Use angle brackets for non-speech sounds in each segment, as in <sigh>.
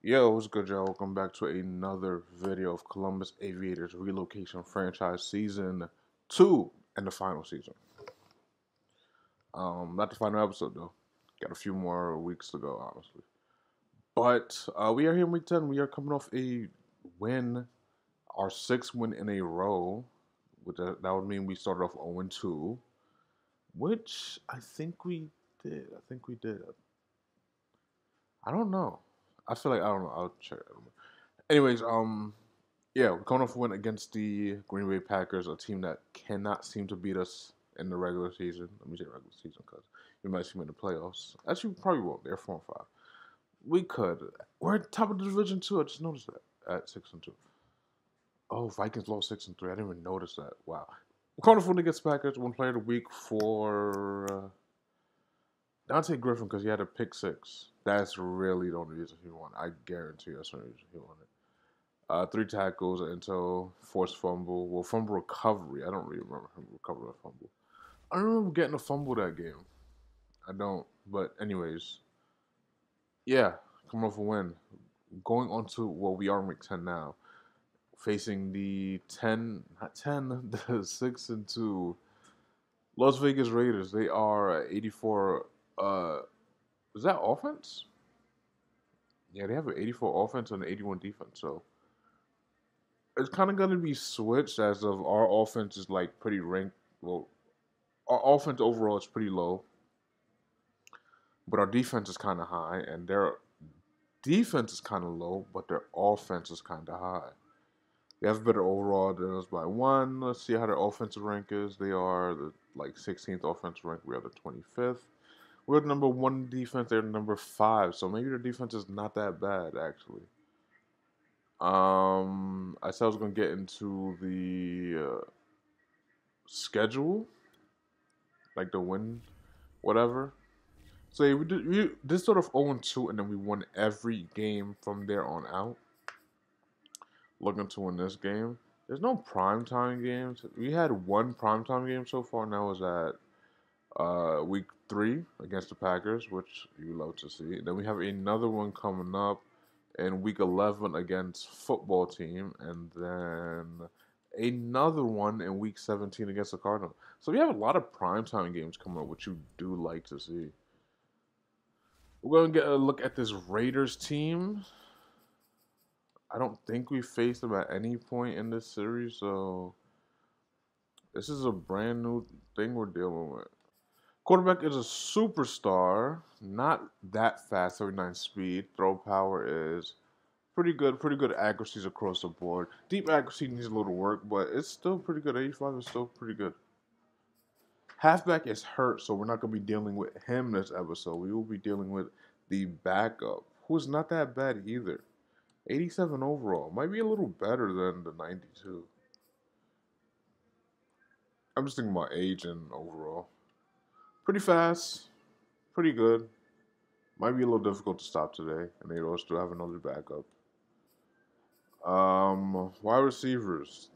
Yo, what's good, y'all? Welcome back to another video of Columbus Aviators Relocation Franchise Season 2 and the final season. Um, not the final episode, though. Got a few more weeks to go, honestly. But uh, we are here in week 10. We are coming off a win, our sixth win in a row. Which that, that would mean we started off 0 2, which I think we did. I think we did. I don't know. I feel like I don't know. I'll check. Anyways, um, yeah, we're coming off a win against the Green Bay Packers, a team that cannot seem to beat us in the regular season. Let me say regular season because you might see them in the playoffs. Actually, probably won't. They're four and five. We could. We're at top of the division too. I just noticed that at six and two. Oh, Vikings lost six and three. I didn't even notice that. Wow. A win against Packers. One player of the week for. Donte Griffin because he had a pick six. That's really the only reason he won. I guarantee that's the only reason he won it. Uh, three tackles until forced fumble. Well, fumble recovery. I don't really remember him recovering a fumble. I don't remember getting a fumble that game. I don't. But anyways, yeah, coming off a win. Going on to well, we are in week ten now, facing the ten, not ten, <laughs> the six and two Las Vegas Raiders. They are eighty four uh, is that offense? Yeah, they have an 84 offense and an 81 defense. So it's kind of going to be switched as of our offense is like pretty ranked. Well, our offense overall is pretty low, but our defense is kind of high, and their defense is kind of low, but their offense is kind of high. They have a better overall than us by one. Let's see how their offensive rank is. They are the like 16th offensive rank. We are the 25th. We're number one defense. They're number five. So maybe their defense is not that bad, actually. Um, I said I was going to get into the uh, schedule, like the win, whatever. So yeah, we did we this sort of 0 2, and then we won every game from there on out. Looking to win this game. There's no primetime games. We had one primetime game so far, and that was at uh, week three against the Packers, which you love to see. Then we have another one coming up in week 11 against football team, and then another one in week 17 against the Cardinals. So we have a lot of primetime games coming up, which you do like to see. We're going to get a look at this Raiders team. I don't think we faced them at any point in this series, so this is a brand new thing we're dealing with. Quarterback is a superstar, not that fast, 39 speed. Throw power is pretty good, pretty good accuracies across the board. Deep accuracy needs a little work, but it's still pretty good. 85 is still pretty good. Halfback is hurt, so we're not going to be dealing with him this episode. We will be dealing with the backup, who's not that bad either. 87 overall. Might be a little better than the 92. I'm just thinking about age and overall pretty fast, pretty good. Might be a little difficult to stop today, and they also have another backup. Um, wide receivers,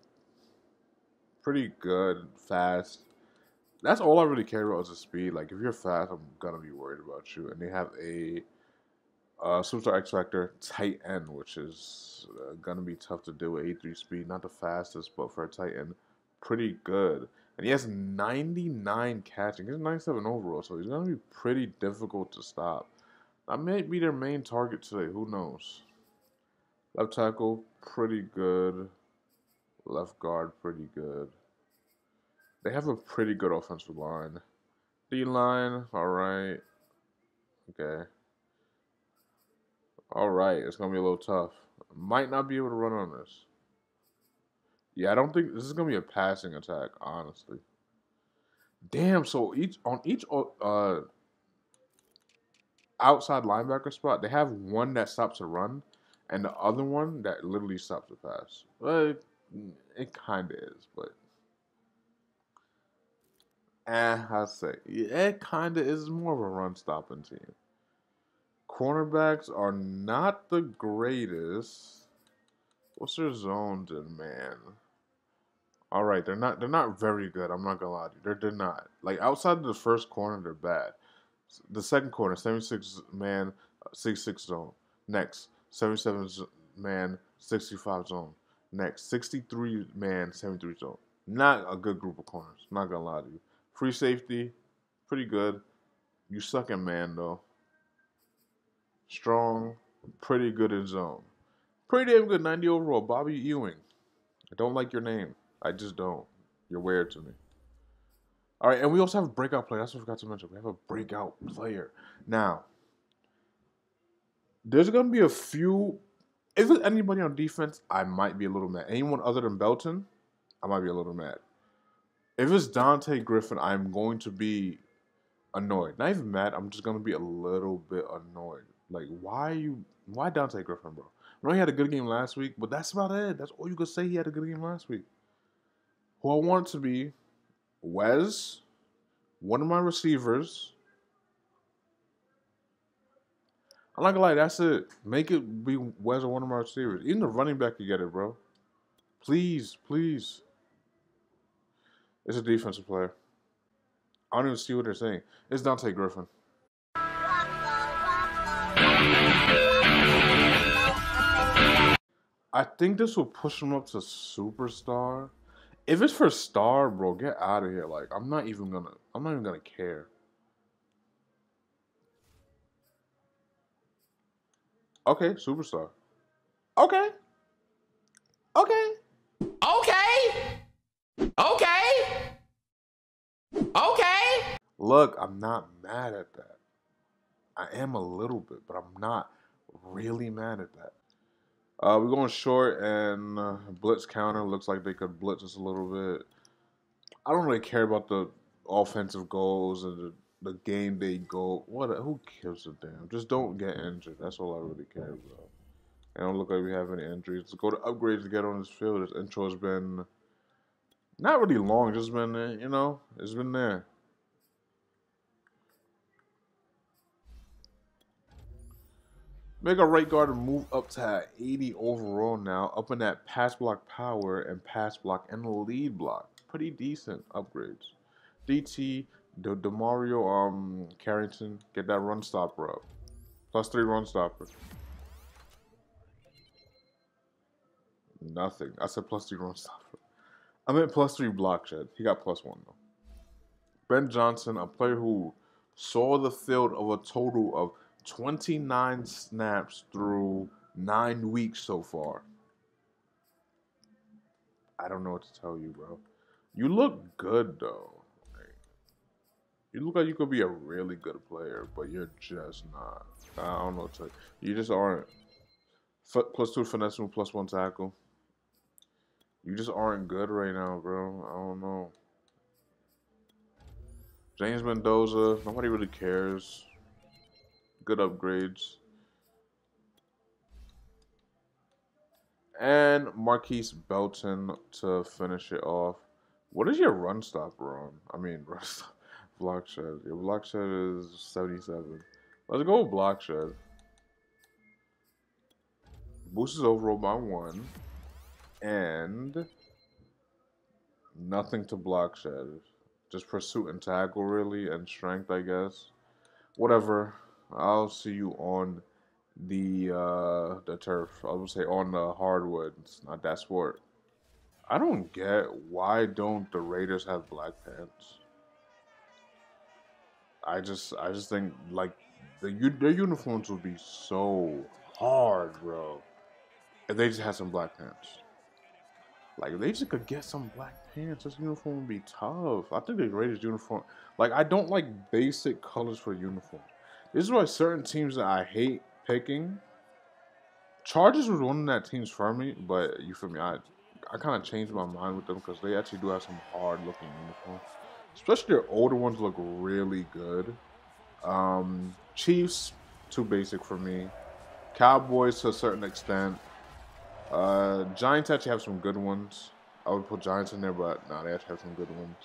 pretty good, fast. That's all I really care about is the speed. Like if you're fast, I'm gonna be worried about you. And they have a uh, superstar X Factor tight end, which is uh, gonna be tough to do with 83 speed. Not the fastest, but for a tight end, pretty good. And he has 99 catching. He's 97 overall, so he's going to be pretty difficult to stop. That may be their main target today. Who knows? Left tackle, pretty good. Left guard, pretty good. They have a pretty good offensive line. D line, all right. Okay. All right, it's going to be a little tough. Might not be able to run on this. Yeah, I don't think this is gonna be a passing attack, honestly. Damn, so each on each uh outside linebacker spot, they have one that stops a run and the other one that literally stops a pass. Well, it, kind of is, but eh, I say it kind of is more of a run stopping team. Cornerbacks are not the greatest. What's their zones in man? All right, they're not they're not very good. I'm not gonna lie to you. They're they're not. Like outside of the first corner, they're bad. The second corner, 76 man, uh, six six zone. Next, 77 man, 65 zone. Next, 63 man, 73 zone. Not a good group of corners. Not gonna lie to you. Free safety, pretty good. You suck in man though. Strong, pretty good in zone. Pretty damn good, 90 overall. Bobby Ewing. I don't like your name. I just don't. You're weird to me. All right, and we also have a breakout player. That's what I forgot to mention. We have a breakout player. Now, there's going to be a few. If it's anybody on defense, I might be a little mad. Anyone other than Belton, I might be a little mad. If it's Dante Griffin, I'm going to be annoyed. Not even mad. I'm just going to be a little bit annoyed. Like, why you? Why Dante Griffin, bro? I know he had a good game last week, but that's about it. That's all you could say. He had a good game last week. Who I want to be Wes, one of my receivers. I'm not gonna lie, that's it. Make it be Wes or one of my receivers. Even the running back can get it, bro. Please, please. It's a defensive player. I don't even see what they're saying. It's Dante Griffin. I think this will push him up to superstar. If it's for star, bro, get out of here. Like, I'm not even gonna. I'm not even gonna care. Okay, superstar. Okay. Okay. Okay. Okay. Okay. Look, I'm not mad at that. I am a little bit, but I'm not really mad at that. Uh, we're going short and uh, blitz counter. Looks like they could blitz us a little bit. I don't really care about the offensive goals and the, the game day goal. What? Who gives a damn? Just don't get injured. That's all I really care about. I don't look like we have any injuries. Let's go to upgrades to get on this field. This intro has been not really long. Just been, you know, it's been there. Make a right guard move up to 80 overall now, up in that pass block power and pass block and lead block. Pretty decent upgrades. DT, the Demario um Carrington, get that run stopper up. Plus three run stopper. Nothing. I said plus three run stopper. I meant plus three block shed. He got plus one though. Ben Johnson, a player who saw the field of a total of 29 snaps through nine weeks so far. I don't know what to tell you, bro. You look good though. you look like you could be a really good player, but you're just not. I don't know to. You just aren't. F- plus two finesse and plus one tackle. You just aren't good right now, bro. I don't know. James Mendoza, nobody really cares good upgrades. And Marquise Belton to finish it off. What is your run stopper on? I mean, <laughs> run stop, block shed. Your block shed is 77. Let's go with block shed. Boosts overall by one. And nothing to block shed. Just pursuit and tackle, really, and strength, I guess. Whatever. I'll see you on the uh, the turf. I would say on the hardwood. It's not that sport. I don't get why don't the Raiders have black pants. I just I just think like the their uniforms would be so hard, bro. If they just had some black pants. Like if they just could get some black pants, this uniform would be tough. I think the Raiders uniform like I don't like basic colors for uniforms. This is why certain teams that I hate picking. Chargers was one of that teams for me, but you feel me? I I kind of changed my mind with them because they actually do have some hard looking uniforms. Especially their older ones look really good. Um, Chiefs, too basic for me. Cowboys to a certain extent. Uh, Giants actually have some good ones. I would put Giants in there, but nah, they actually have some good ones.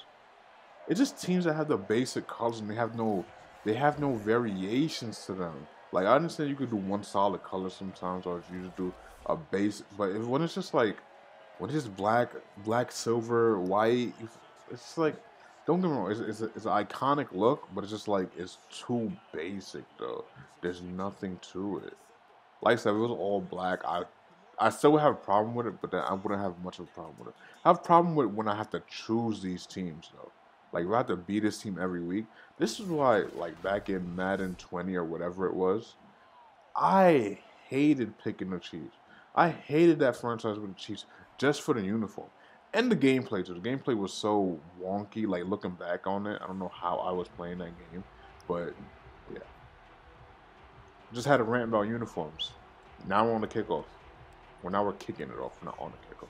It's just teams that have the basic colors and they have no they have no variations to them. Like I understand you could do one solid color sometimes, or you just do a base, but if, when it's just like when it's just black, black, silver, white, it's like don't get me wrong, it's, it's, a, it's an iconic look, but it's just like it's too basic though. There's nothing to it. like I said, if it was all black, I I still would have a problem with it, but then I wouldn't have much of a problem with it. I have a problem with when I have to choose these teams though. Like I have to beat this team every week. This is why, like back in Madden 20 or whatever it was, I hated picking the Chiefs. I hated that franchise with the Chiefs just for the uniform and the gameplay too. The gameplay was so wonky. Like looking back on it, I don't know how I was playing that game, but yeah, just had a rant about uniforms. Now we're on the kickoff. Well, now we're kicking it off, not on the kickoff.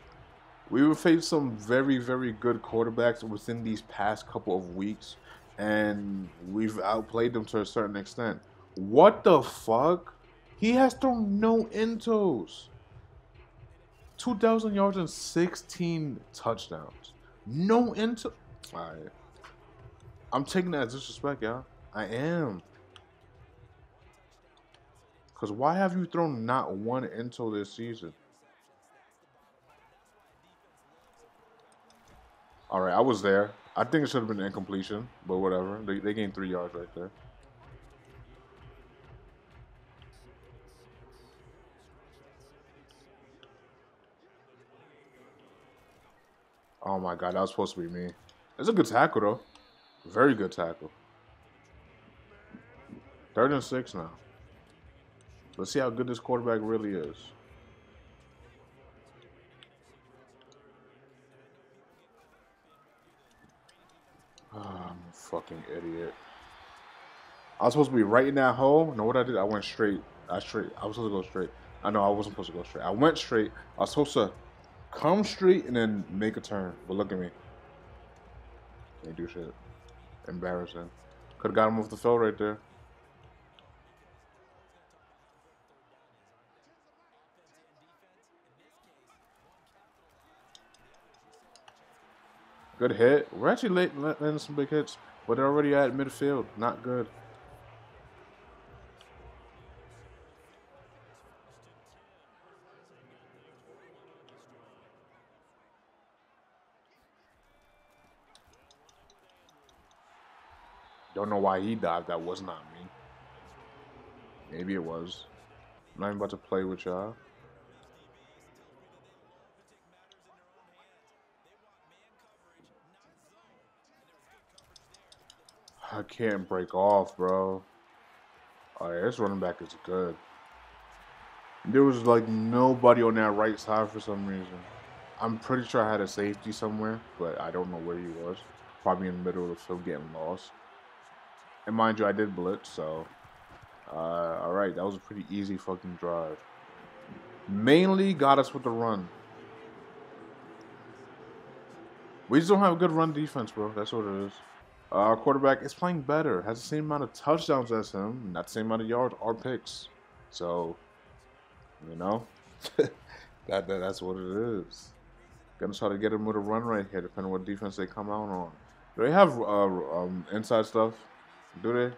We have faced some very, very good quarterbacks within these past couple of weeks, and we've outplayed them to a certain extent. What the fuck? He has thrown no intos. 2,000 yards and 16 touchdowns. No into. Alright. I'm taking that as disrespect, y'all. I am. Because why have you thrown not one into this season? Alright, I was there. I think it should have been an incompletion, but whatever. They, they gained three yards right there. Oh my god, that was supposed to be me. It's a good tackle though. Very good tackle. Third and six now. Let's see how good this quarterback really is. I'm a fucking idiot. I was supposed to be right in that hole. Know what I did? I went straight. I straight. I was supposed to go straight. I know I wasn't supposed to go straight. I went straight. I was supposed to come straight and then make a turn. But look at me. Can't do shit. Embarrassing. Could have got him off the field right there. Good hit. We're actually late landing some big hits, but they're already at midfield. Not good. Don't know why he died. That was not me. Maybe it was. I'm not even about to play with y'all. I can't break off, bro. Oh, yeah, this running back is good. There was like nobody on that right side for some reason. I'm pretty sure I had a safety somewhere, but I don't know where he was. Probably in the middle of field getting lost. And mind you, I did blitz, so. Uh, Alright, that was a pretty easy fucking drive. Mainly got us with the run. We just don't have a good run defense, bro. That's what it is. Our quarterback is playing better, has the same amount of touchdowns as him, not the same amount of yards or picks. So, you know, <laughs> that, that that's what it is. Gonna try to get him with a run right here, depending on what defense they come out on. Do they have uh, um, inside stuff? Do they?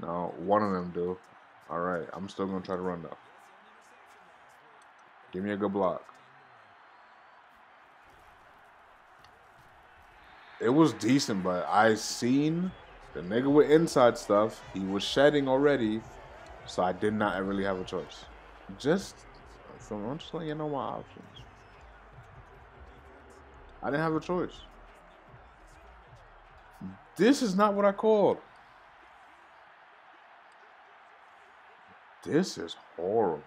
No, one of them do. All right, I'm still gonna try to run though. Give me a good block. It was decent, but I seen the nigga with inside stuff. He was shedding already, so I did not really have a choice. Just, so I'm just letting you know my options. I didn't have a choice. This is not what I called. This is horrible.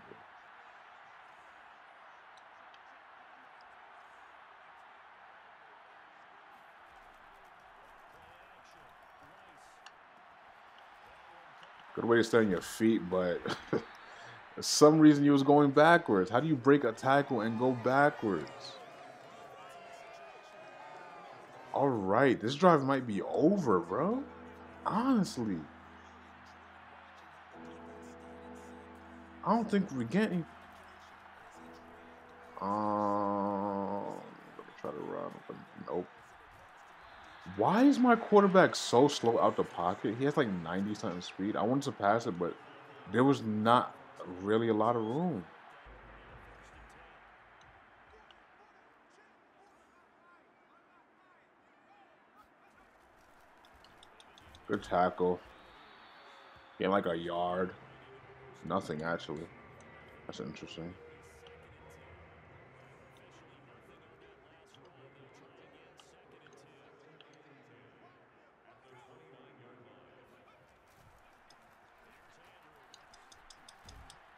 Good way to stay on your feet, but for <laughs> some reason you was going backwards. How do you break a tackle and go backwards? All right, this drive might be over, bro. Honestly. I don't think we're getting. Um, try to run, but nope. Why is my quarterback so slow out the pocket? He has like 90 something speed. I wanted to pass it, but there was not really a lot of room. Good tackle. Getting like a yard. Nothing, actually. That's interesting.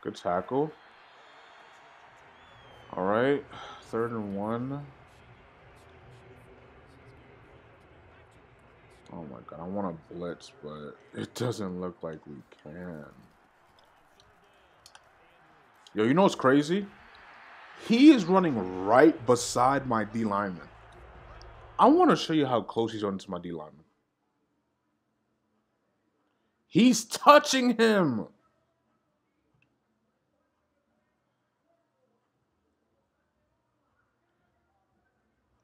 Good tackle. All right, third and one. Oh my god, I want to blitz, but it doesn't look like we can. Yo, you know what's crazy? He is running right beside my D lineman. I want to show you how close he's running to my D lineman. He's touching him.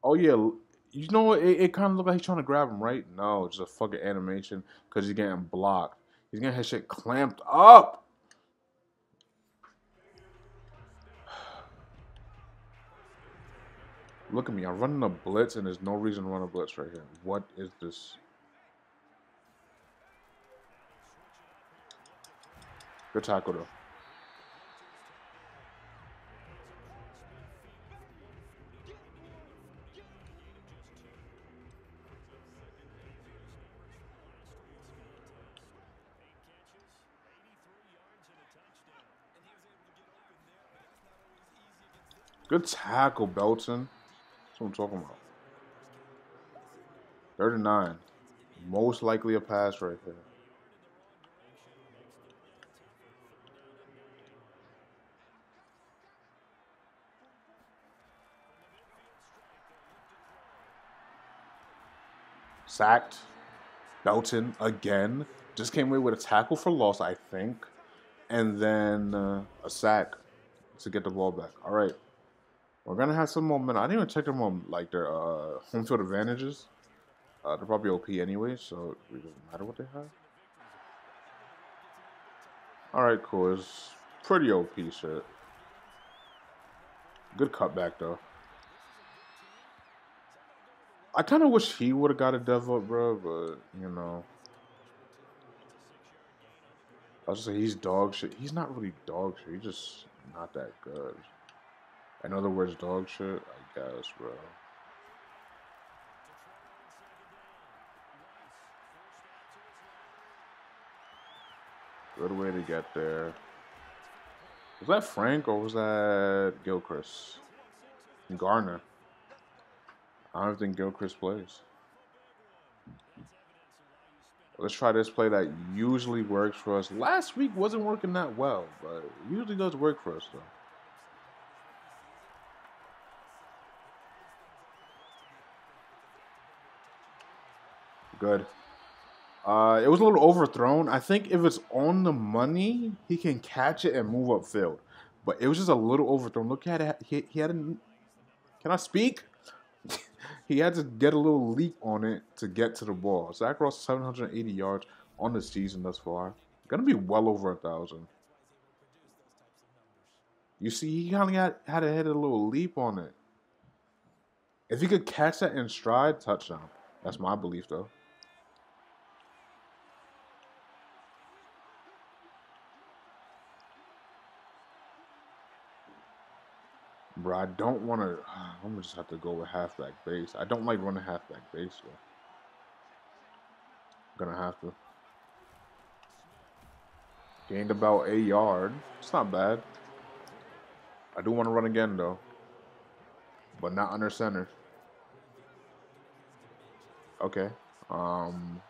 Oh yeah, you know what? It, it kind of looked like he's trying to grab him, right? No, it's just a fucking animation because he's getting blocked. He's getting his shit clamped up. <sighs> Look at me. I'm running a blitz, and there's no reason to run a blitz right here. What is this? Good tackle, though. Good tackle, Belton. That's what I'm talking about. 39. Most likely a pass right there. Sacked. Belton again. Just came away with a tackle for loss, I think. And then uh, a sack to get the ball back. All right. We're gonna have some momentum. I didn't even check them on like their uh, home field advantages. Uh, they're probably OP anyway, so it doesn't matter what they have. All right, cool. It's pretty OP shit. Good cutback though. I kind of wish he would have got a dev up, bro, but you know. I was just say he's dog shit. He's not really dog shit. He's just not that good. In other words, dog shit, I guess, bro. Good way to get there. Was that Frank or was that Gilchrist? Garner. I don't think Gilchrist plays. Let's try this play that usually works for us. Last week wasn't working that well, but usually does work for us though. Good. Uh, it was a little overthrown. I think if it's on the money, he can catch it and move upfield. But it was just a little overthrown. Look at it. He, he had a. Can I speak? <laughs> he had to get a little leap on it to get to the ball. So Zach Ross 780 yards on the season thus far. Gonna be well over a thousand. You see, he kind of got had to hit a little leap on it. If he could catch that in stride, touchdown. That's my belief, though. Bro, I don't want to. <sighs> I'm gonna just have to go with halfback base. I don't like running halfback base though. I'm gonna have to. Gained about a yard. It's not bad. I do want to run again though, but not under center. Okay. Um.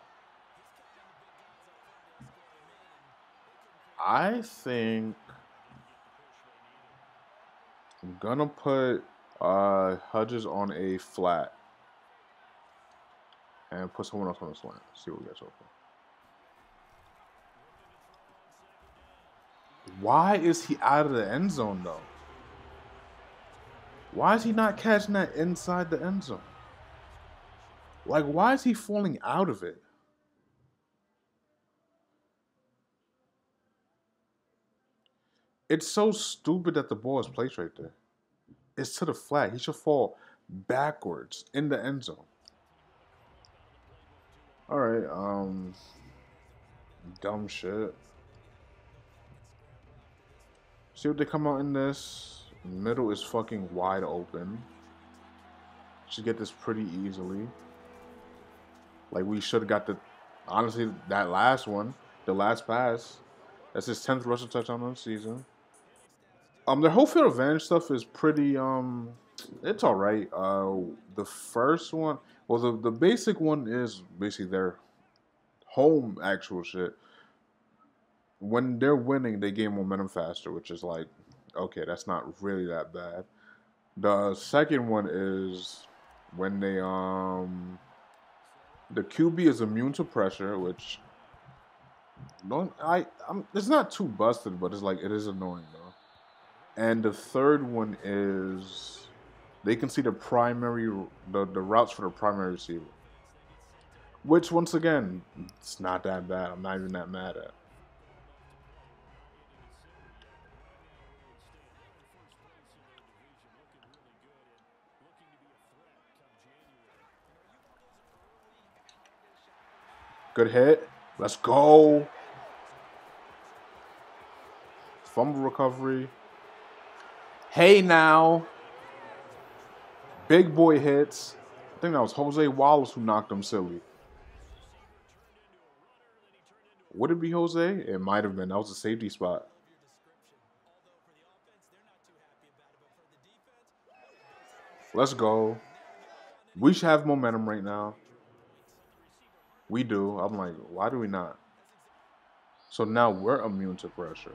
I think I'm gonna put uh, Hedges on a flat and put someone else on a slant. See what we got so far. Why is he out of the end zone though? Why is he not catching that inside the end zone? Like, why is he falling out of it? It's so stupid that the ball is placed right there. It's to the flat. He should fall backwards in the end zone. All right. Um. Dumb shit. See what they come out in this. Middle is fucking wide open. Should get this pretty easily. Like we should have got the honestly that last one, the last pass. That's his tenth rushing touchdown on the season. Um, their whole field advantage stuff is pretty um, it's all right. Uh, the first one, well, the the basic one is basically their home actual shit. When they're winning, they gain momentum faster, which is like, okay, that's not really that bad. The second one is when they um the QB is immune to pressure, which don't I I'm it's not too busted, but it's like it is annoying though. And the third one is they can see the primary the, the routes for the primary receiver. Which once again, it's not that bad. I'm not even that mad at. Good hit. Let's go. Fumble recovery. Hey now. Big boy hits. I think that was Jose Wallace who knocked him silly. Would it be Jose? It might have been. That was a safety spot. Let's go. We should have momentum right now. We do. I'm like, why do we not? So now we're immune to pressure.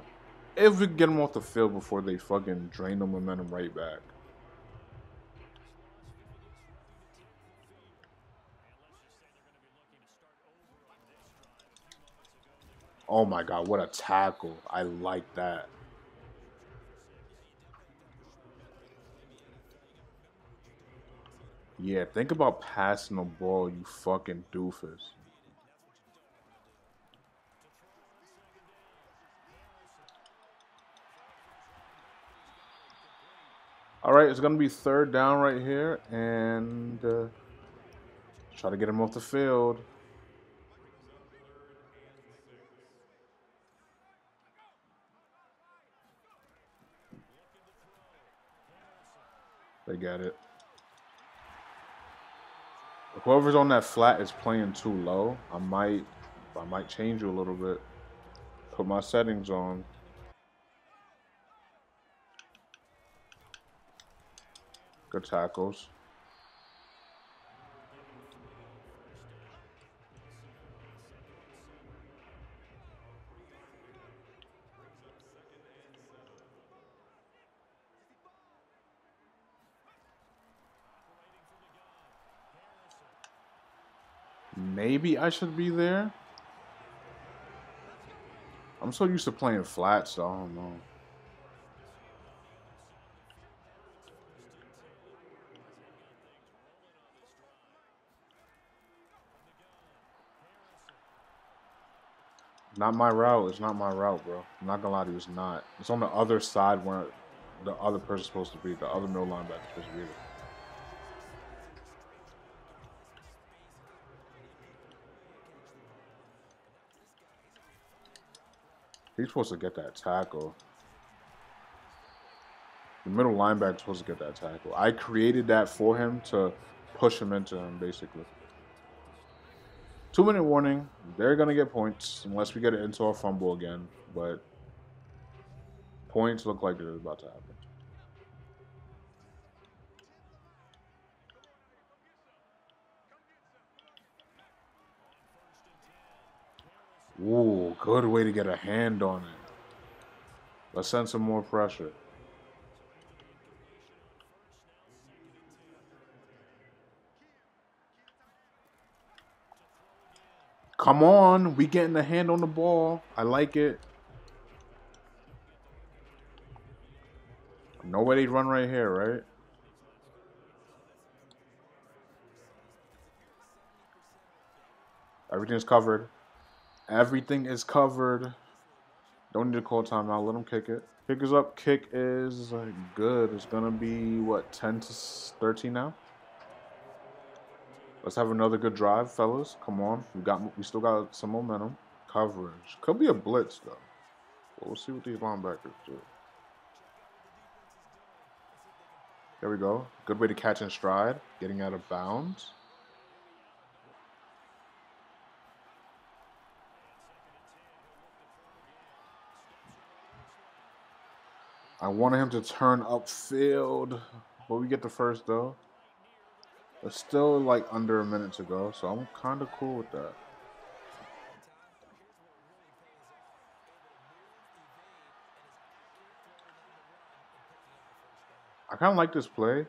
If we get them off the field before they fucking drain the momentum right back. Oh my god, what a tackle. I like that. Yeah, think about passing the ball, you fucking doofus. All right, it's gonna be third down right here, and uh, try to get him off the field. They got it. Whoever's on that flat is playing too low. I might, I might change you a little bit. Put my settings on. Good tackles. Maybe I should be there. I'm so used to playing flats, so I don't know. Not my route. It's not my route, bro. I'm not gonna lie to you, it's not. It's on the other side where the other person's supposed to be. The other middle linebacker's supposed to be there. He's supposed to get that tackle. The middle linebacker's supposed to get that tackle. I created that for him to push him into him, basically. Two minute warning. They're gonna get points unless we get it into a fumble again. But points look like they're about to happen. Ooh, good way to get a hand on it. Let's send some more pressure. Come on, we getting the hand on the ball. I like it. No way they run right here, right? Everything's covered. Everything is covered. Don't need to call timeout. Let them kick it. Kick is up. Kick is good. It's gonna be what 10 to 13 now. Let's have another good drive, fellas. Come on, we got we still got some momentum. Coverage could be a blitz though. We'll see what these linebackers do. There we go. Good way to catch in stride. Getting out of bounds. I wanted him to turn upfield, but we get the first though. It's still like under a minute to go, so I'm kind of cool with that. I kind of like this play.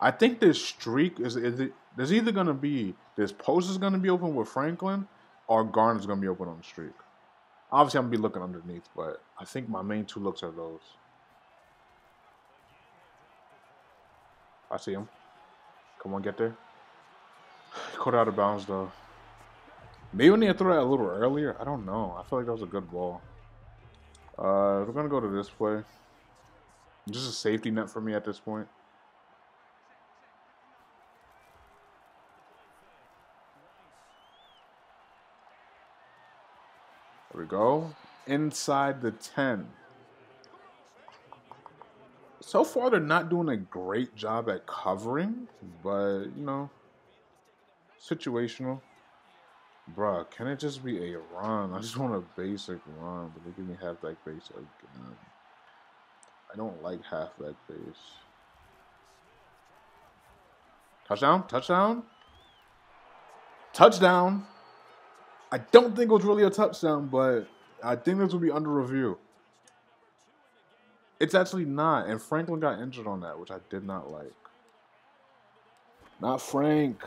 I think this streak is, is it, there's either going to be this post is going to be open with Franklin or Garner's going to be open on the streak. Obviously, I'm going to be looking underneath, but I think my main two looks are those. I see him. Come on, get there. <sighs> Caught out of bounds, though. Maybe when they throw that a little earlier. I don't know. I feel like that was a good ball. Uh, we're going to go to this play. Just a safety net for me at this point. There we go. Inside the 10. So far, they're not doing a great job at covering, but, you know, situational. Bruh, can it just be a run? I just want a basic run, but they give me halfback base again. I don't like halfback base. Touchdown? Touchdown? Touchdown! I don't think it was really a touchdown, but I think this will be under review. It's actually not, and Franklin got injured on that, which I did not like. Not Frank.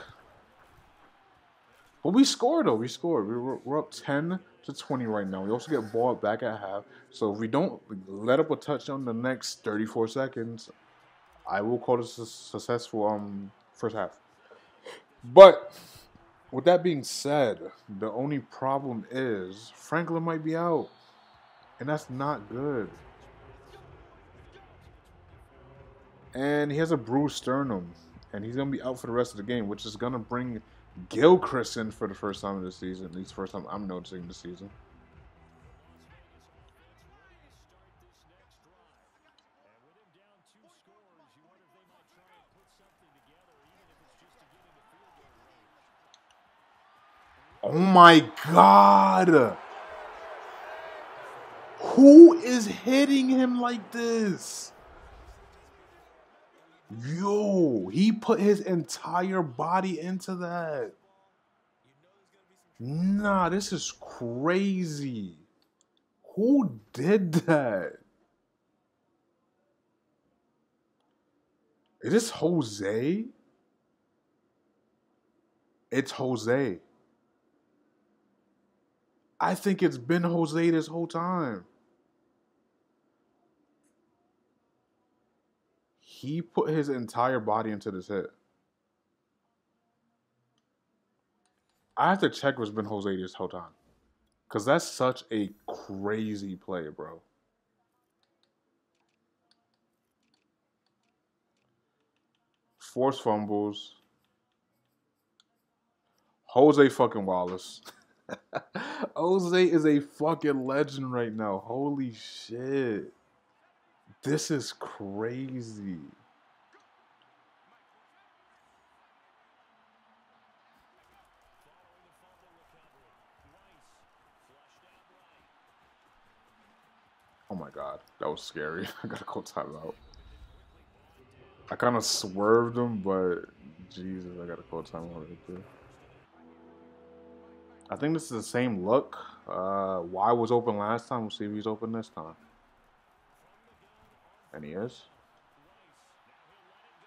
But we scored though. We scored. We were, we're up ten to twenty right now. We also get ball back at half. So if we don't let up a touchdown in the next thirty-four seconds, I will call this a successful um first half. But with that being said, the only problem is Franklin might be out, and that's not good. And he has a bruised sternum, and he's gonna be out for the rest of the game, which is gonna bring Gilchrist in for the first time of the season. At least first time I'm noticing the season. Oh my god! Who is hitting him like this? Yo, he put his entire body into that. Nah, this is crazy. Who did that? Is this Jose? It's Jose. I think it's been Jose this whole time. He put his entire body into this hit. I have to check what's been Jose this whole time. Because that's such a crazy play, bro. Force fumbles. Jose fucking Wallace. <laughs> Jose is a fucking legend right now. Holy shit. This is crazy. Oh my god, that was scary. <laughs> I gotta call timeout. I kind of swerved him, but Jesus, I gotta call timeout right there. I think this is the same look. Uh, y was open last time. We'll see if he's open this time. And he is.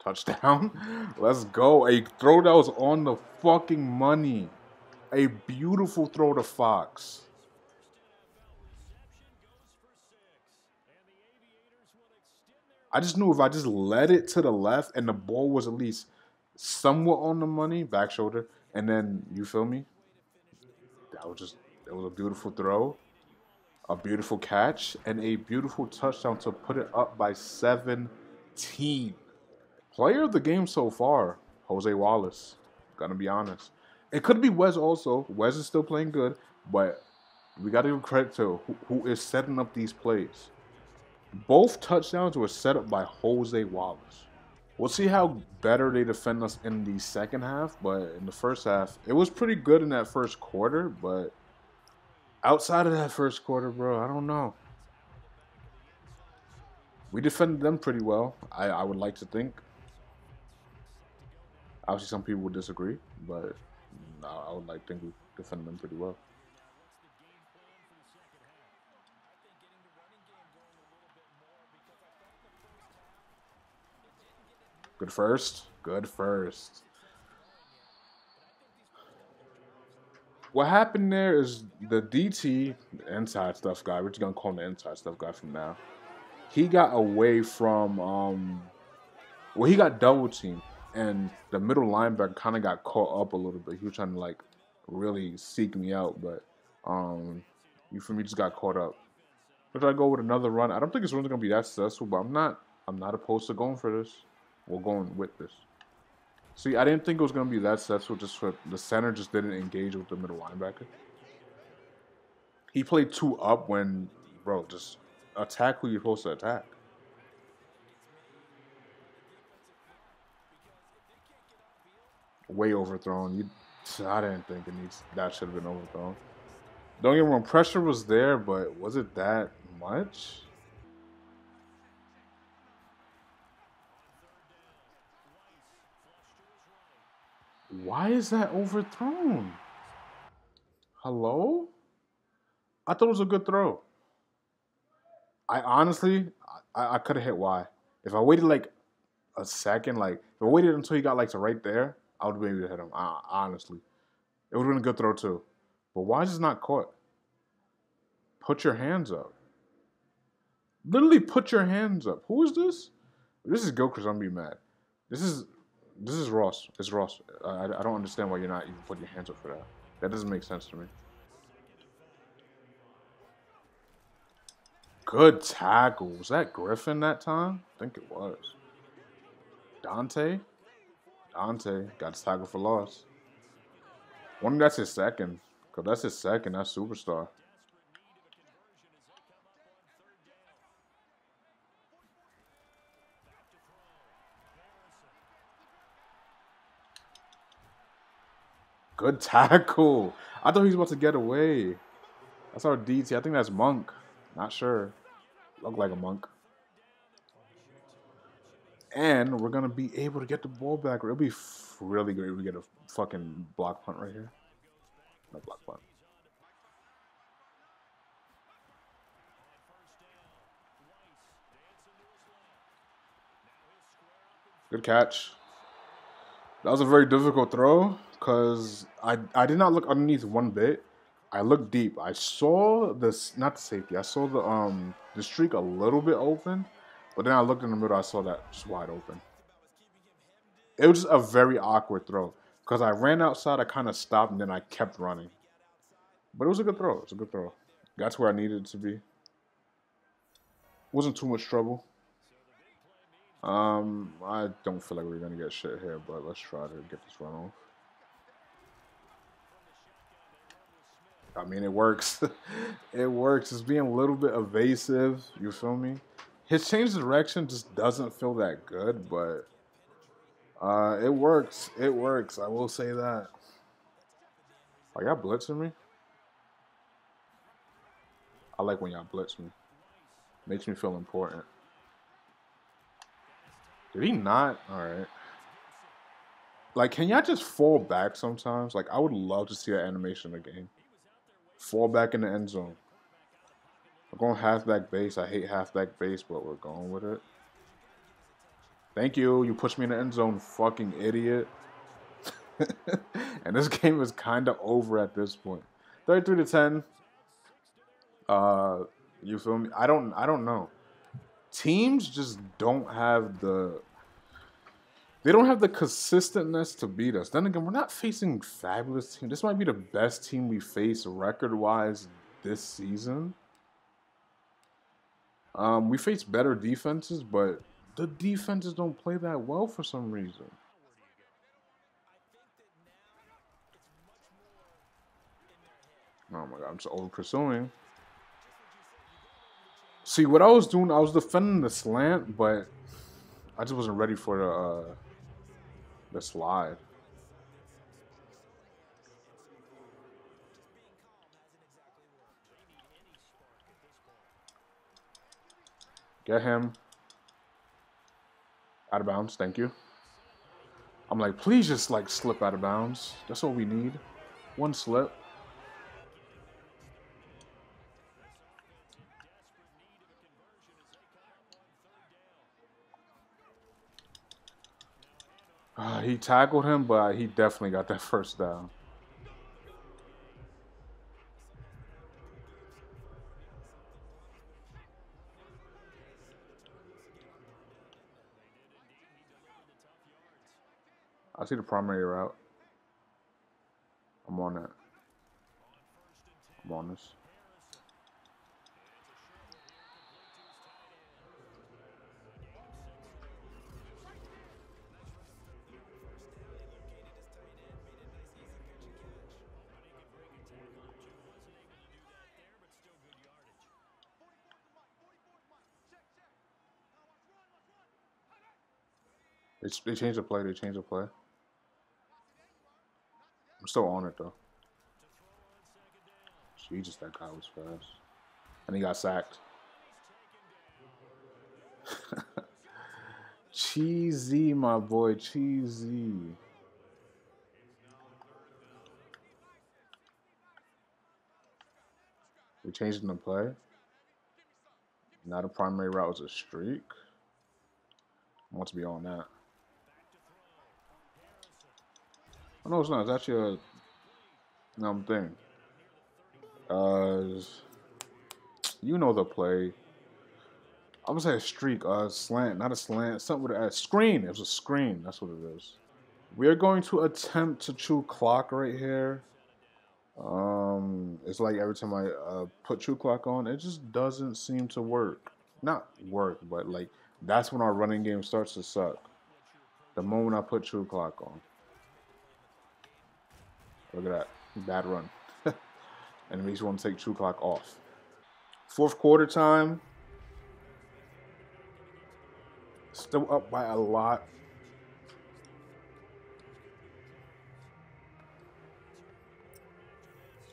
Touchdown. <laughs> Let's go. A throw that was on the fucking money. A beautiful throw to Fox. I just knew if I just led it to the left and the ball was at least somewhat on the money, back shoulder, and then you feel me? That was just it was a beautiful throw a beautiful catch, and a beautiful touchdown to put it up by 17. Player of the game so far, Jose Wallace. Gonna be honest. It could be Wes also. Wes is still playing good, but we got to give credit to who, who is setting up these plays. Both touchdowns were set up by Jose Wallace. We'll see how better they defend us in the second half, but in the first half, it was pretty good in that first quarter, but outside of that first quarter, bro, I don't know. We defended them pretty well, I, I would like to think. Obviously, some people would disagree, but mm, I would like to think we defended them pretty well. Good first. Good first. What happened there is the DT, inside stuff guy, we're just gonna call him the inside stuff guy from now. He got away from um well he got double teamed and the middle linebacker kind of got caught up a little bit. He was trying to like really seek me out, but um you for me just got caught up. If I go with another run, I don't think it's really gonna be that successful, but I'm not I'm not opposed to going for this. We're going with this. See, I didn't think it was going to be that successful just for the center just didn't engage with the middle linebacker. He played two up when, bro, just attack who you're supposed to attack. Way overthrown. You, I didn't think it needs that should have been overthrown. Don't get me wrong, pressure was there, but was it that much? Why is that overthrown? Hello? I thought it was a good throw. I honestly, I, I could have hit Y. If I waited like a second, like if I waited until he got like to right there, I would to hit him. Uh, honestly, it would have been a good throw too. But why is this not caught? Put your hands up. Literally, put your hands up. Who is this? This is Gilchrist. I'm gonna be mad. This is this is Ross. It's Ross. I, I don't understand why you're not even putting your hands up for that. That doesn't make sense to me. Good tackle. Was that Griffin that time? I think it was. Dante? Dante got his tackle for loss. One that's his second. Because that's his second. That's superstar. Good tackle. I thought he was about to get away. That's our DT. I think that's Monk. Not sure. Look like a monk. And we're gonna be able to get the ball back. It'll be really great if we get a fucking block punt right here. No block punt. Good catch. That was a very difficult throw because I I did not look underneath one bit. I looked deep. I saw this not the safety. I saw the um the streak a little bit open, but then I looked in the middle. I saw that just wide open. It was just a very awkward throw because I ran outside. I kind of stopped and then I kept running. But it was a good throw. It was a good throw. Got to where I needed it to be. Wasn't too much trouble. Um, I don't feel like we're gonna get shit here, but let's try to get this run off. I mean, it works. <laughs> it works. It's being a little bit evasive. You feel me? His change of direction just doesn't feel that good, but uh, it works. It works. I will say that. Are y'all blitzing me? I like when y'all blitz me. Makes me feel important. Did he not? All right. Like, can y'all just fall back sometimes? Like, I would love to see that animation in the game. Fall back in the end zone. We're going halfback base. I hate halfback base, but we're going with it. Thank you. You pushed me in the end zone, fucking idiot. <laughs> and this game is kind of over at this point. 33 to 10. Uh, you feel me? I don't I don't know. Teams just don't have the they don't have the consistentness to beat us. Then again, we're not facing fabulous team. This might be the best team we face record wise this season. Um, we face better defenses, but the defenses don't play that well for some reason. Oh my god, I'm just over pursuing. See, what I was doing, I was defending the slant, but I just wasn't ready for the uh, slide. Get him. Out of bounds, thank you. I'm like, please just like slip out of bounds. That's what we need. One slip. Uh, he tackled him, but he definitely got that <laughs> first down. I see the primary route. I'm on it. I'm on this. They, they changed the play. They changed the play. I'm still on it though. Jesus, that guy was fast. And he got sacked. <laughs> Cheesy, my boy, cheesy. We changed the play. Now the primary route was a streak. I want to be on that. Oh, no, it's not. It's actually a thing. Uh, you know the play. I would say a streak, a slant, not a slant, something with a screen. It was a screen. That's what it is. We are going to attempt to chew clock right here. Um, it's like every time I uh, put chew clock on, it just doesn't seem to work. Not work, but like that's when our running game starts to suck. The moment I put chew clock on. Look at that. Bad run. and it makes you want to take chew clock off. Fourth quarter time. Still up by a lot.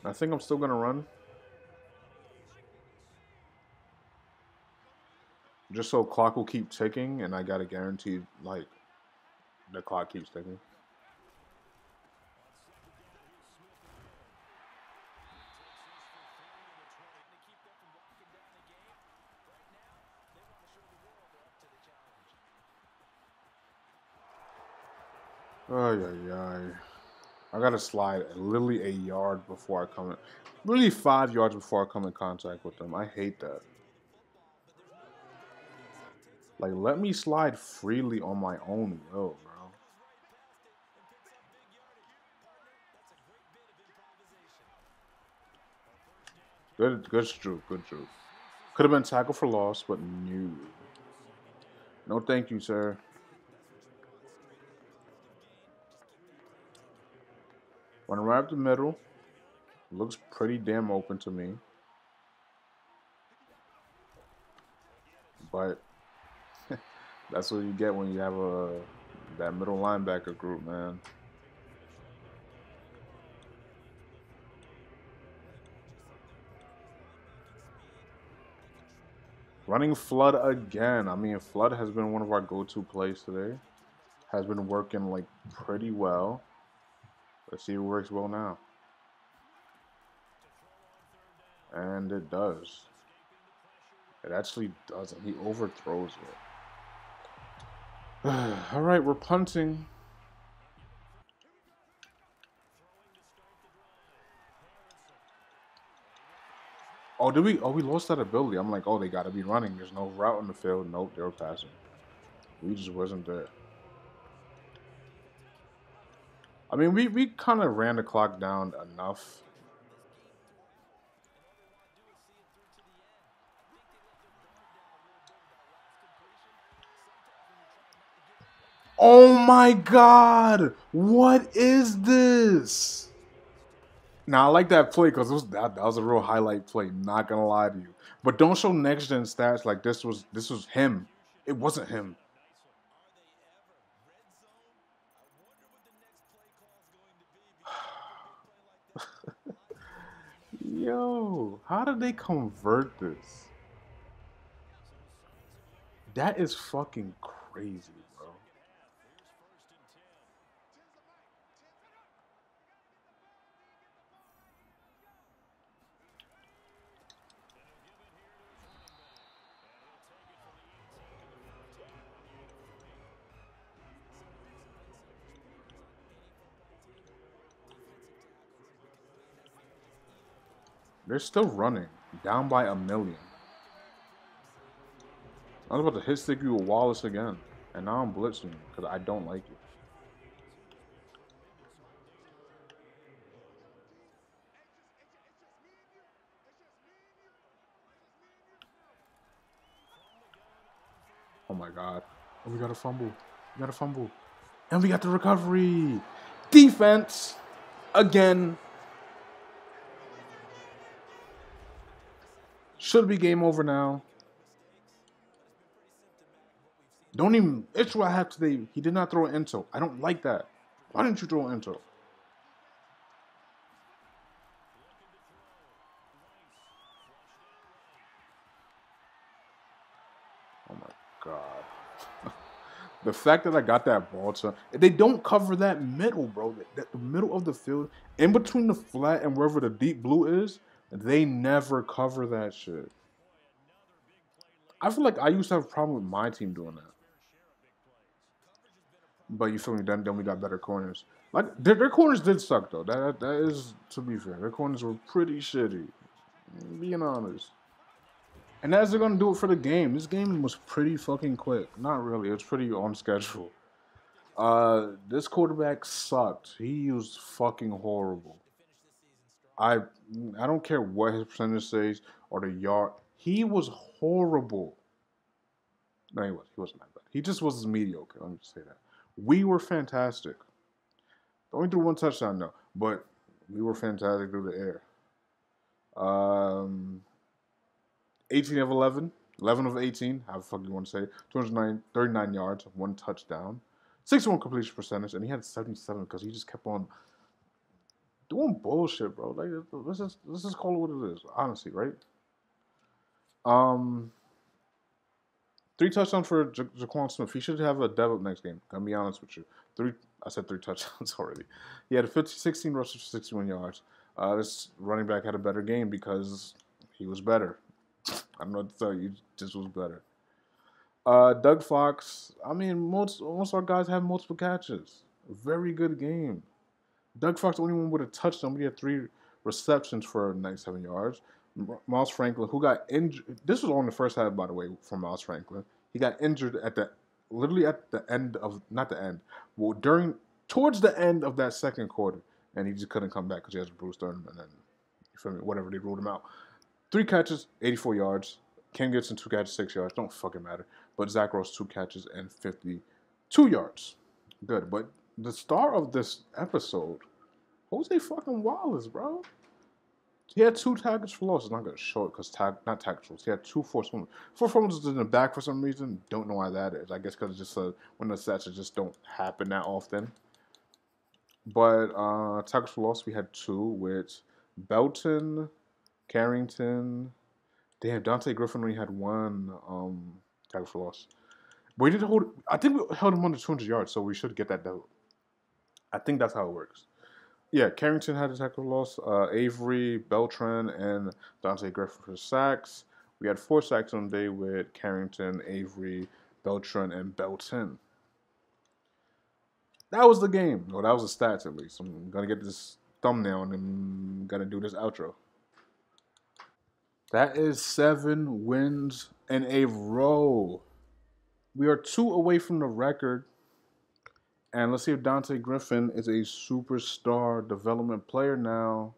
I think I'm still going to run. Just so clock will keep ticking and I got to guarantee like the clock keeps ticking. Ay, ay, ay. I gotta slide literally a yard before I come in. Literally five yards before I come in contact with them. I hate that. Like, let me slide freely on my own will, bro. Good, good stroke, good stroke. Could have been tackle for loss, but no. No, thank you, sir. Running right up the middle. Looks pretty damn open to me. But <laughs> that's what you get when you have a that middle linebacker group, man. Running Flood again. I mean, Flood has been one of our go-to plays today. Has been working like pretty well. Let's see if it works well now. And it does. It actually doesn't. He overthrows it. <sighs> All right, we're punting. Oh, did we? Oh, we lost that ability. I'm like, oh, they got to be running. There's no route in the field. Nope, they were passing. We just wasn't there. I mean, we, we kind of ran the clock down enough. Oh my god! What is this? Now I like that play because that, that was a real highlight play. Not gonna lie to you, but don't show next gen stats like this was this was him. It wasn't him. Yo, how did they convert this? That is fucking crazy, They're still running, down by a million. I was about to hit stick you with Wallace again, and now I'm blitzing you because I don't like you. Oh my god. Oh, we got a fumble. We got a fumble. And we got the recovery. Defense. Again. Should be game over now. Don't even. It's what I have today. He did not throw an into. I don't like that. Why didn't you throw an into? Oh my god. <laughs> the fact that I got that ball to they don't cover that middle, bro. That the middle of the field, in between the flat and wherever the deep blue is, they never cover that shit. I feel like I used to have a problem with my team doing that. But you feel me? Then, then we got better corners. Like their, their corners did suck though. That that is to be fair. Their corners were pretty shitty. Being honest. And as they're gonna do it for the game. This game was pretty fucking quick. Not really. It's pretty on schedule. Uh, this quarterback sucked. He was fucking horrible. I I don't care what his percentage says or the yard. He was horrible. No, he was. He wasn't that bad. He just was mediocre. Let me just say that. We were fantastic. Only threw one touchdown though, but we were fantastic through the air. Um, 18 of 11, 11 of 18, how fuck you want to say, 209, 39 yards, one touchdown, 61 completion percentage, and he had 77 because he just kept on doing bullshit, bro. Like let's just let's just call it what it is, honestly, right? Um, three touchdowns for ja- Jaquan Smith. He should have a devil next game. Gonna be honest with you. Three, I said three <laughs> touchdowns already. He had 50, 16 rushes for 61 yards. Uh, this running back had a better game because he was better. I don't know what to tell you. This was better. Uh, Doug Fox. I mean, most most our guys have multiple catches. Very good game. Doug Fox, the only one with a touchdown, he had three receptions for 97 yards. Miles Franklin, who got injured. This was on the first half, by the way, for Miles Franklin. He got injured at the literally at the end of not the end, well during towards the end of that second quarter, and he just couldn't come back because he has a bruised arm, and then you feel me? Whatever they ruled him out. Three catches, 84 yards. Ken Gibson two catches, six yards. Don't fucking matter. But Zach Rose two catches and 52 yards. Good, but the star of this episode, Jose fucking Wallace, bro. He had two tackles for loss. It's not gonna show it because tag not tackles. He had two forced fumbles. Four fumbles in the back for some reason. Don't know why that is. I guess because just when the stats just don't happen that often. But uh, tackles for loss, we had two with Belton, Carrington. Damn, Dante Griffin only had one um, tackle for loss. We did hold. I think we held him under 200 yards, so we should get that double. I think that's how it works. Yeah, Carrington had a tackle loss. Uh, Avery, Beltran, and Dante Griffin for sacks. We had four sacks on the day with Carrington, Avery, Beltran, and Belton. That was the game. Well, that was the stats at least. I'm gonna get this thumbnail and I'm gonna do this outro. That is seven wins in a row. We are two away from the record. And let's see if Dante Griffin is a superstar development player now.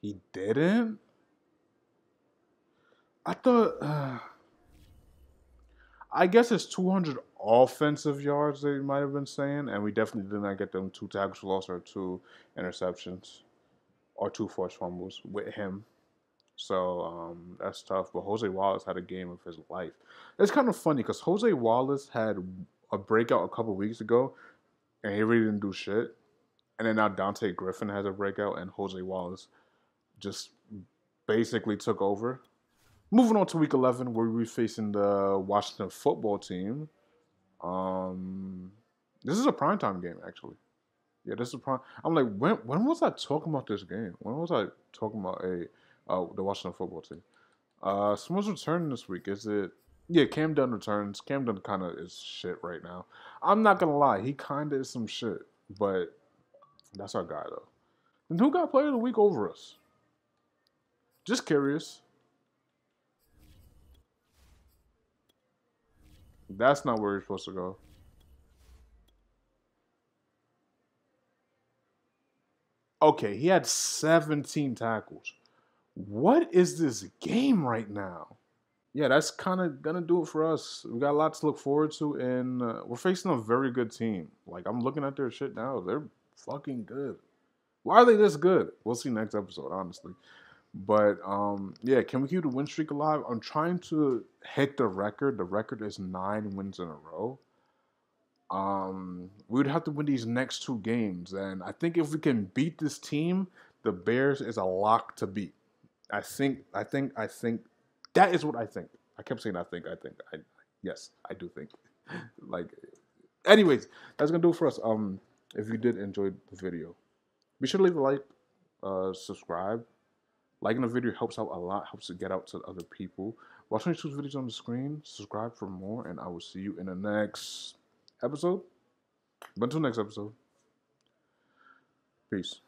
He didn't? I thought. Uh, I guess it's 200 offensive yards they might have been saying, and we definitely did not get them two tackles loss or two interceptions or two forced fumbles with him. So um, that's tough. But Jose Wallace had a game of his life. It's kind of funny because Jose Wallace had a breakout a couple weeks ago, and he really didn't do shit. And then now Dante Griffin has a breakout, and Jose Wallace just basically took over. Moving on to week 11, where we're facing the Washington football team. Um, this is a primetime game, actually. Yeah, this is a prime. I'm like, when when was I talking about this game? When was I talking about a uh, the Washington football team? Uh, someone's returning this week. Is it? Yeah, Cam Dunn returns. Cam Dunn kind of is shit right now. I'm not gonna lie, he kind of is some shit, but that's our guy though. And who got player of the week over us? Just curious. That's not where you're supposed to go. Okay, he had 17 tackles. What is this game right now? Yeah, that's kind of gonna do it for us. We got a lot to look forward to, and uh, we're facing a very good team. Like I'm looking at their shit now; they're fucking good. Why are they this good? We'll see next episode, honestly. But um, yeah, can we keep the win streak alive? I'm trying to hit the record. The record is nine wins in a row. Um, we would have to win these next two games, and I think if we can beat this team, the Bears is a lock to beat. I think, I think, I think that is what I think. I kept saying I think, I think. I yes, I do think. <laughs> like, anyways, that's gonna do it for us. Um, if you did enjoy the video, be sure to leave a like, uh, subscribe. Liking the video helps out a lot, helps it get out to other people. Watch these two videos on the screen, subscribe for more, and I will see you in the next episode. But until next episode, peace.